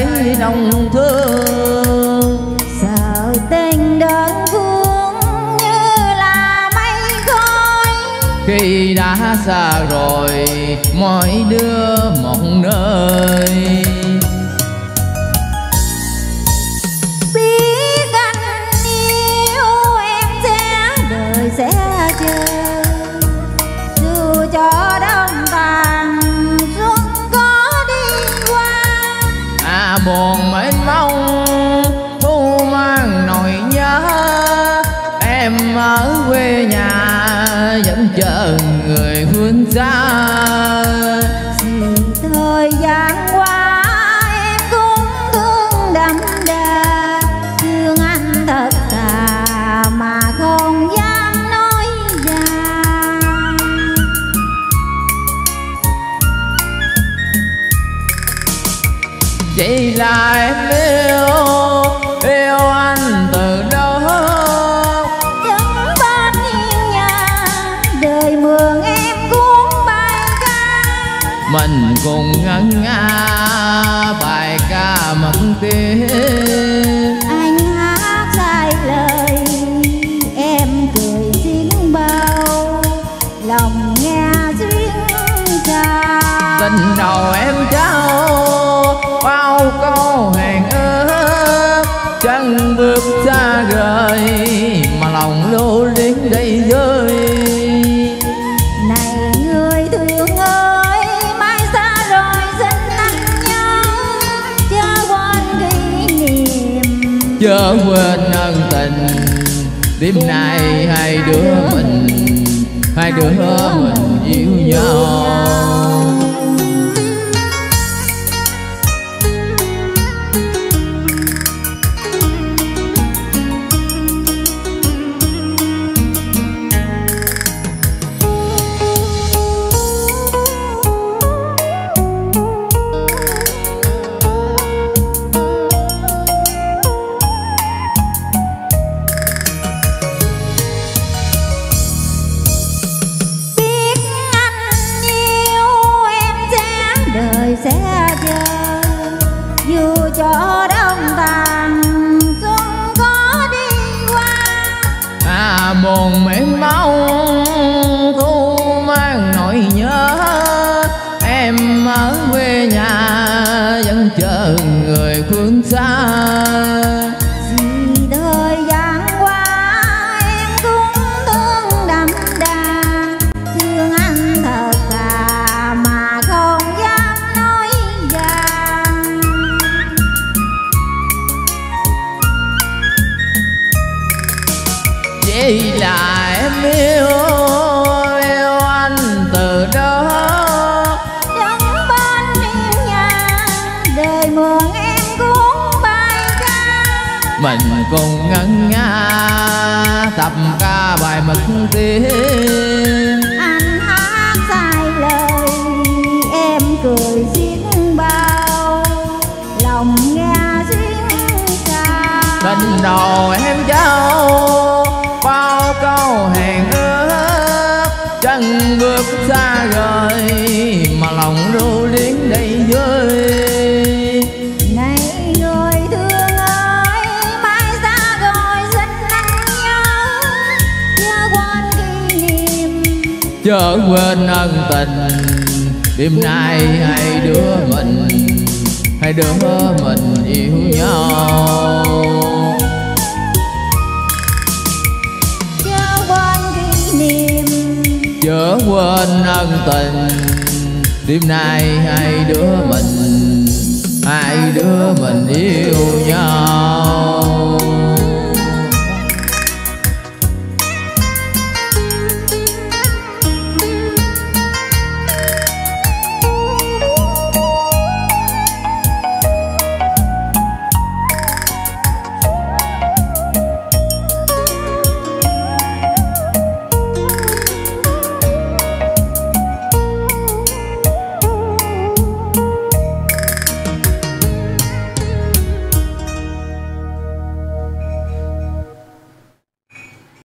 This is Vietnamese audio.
thấy nồng thương. Sợ tình đơn phương như là mây khói? Khi đã xa rồi mỗi đứa một nơi ở quê nhà vẫn chờ người phương xa. Thời gian qua em cũng thương đậm đà. Thương anh thật thà mà không dám nói ra. Chỉ là em yêu mình cùng ngân nga bài ca mất tiếng. Anh hát sai lời em cười xin bao. Lòng nghe duyên trà tình đầu em trao bao câu hẹn ước. Chân bước xa rời mà lòng lưu chớ quên ân tình đêm nay hai đứa mình hai đứa mình yêu nhau. Còn mến bão thu mang nỗi nhớ. Em ở quê nhà vẫn chờ người phương xa. Chỉ là em yêu yêu anh từ đó. Đứng bên hiên nhà đời mường em cuốn bài ca. Mình cùng ngân nga tập ca bài mất tiếng anh hát sai lời em cười xiết bao. Lòng nghe duyên ca. Tình đầu em hẹn ước chân bước xa rời mà lòng lưu luyến đây niệm. Chớ quên ân tình đêm nay hai đứa mình hai đứa mình yêu nhau chớ quên ân tình. Đêm nay hai đứa mình hai đứa mình yêu nhau.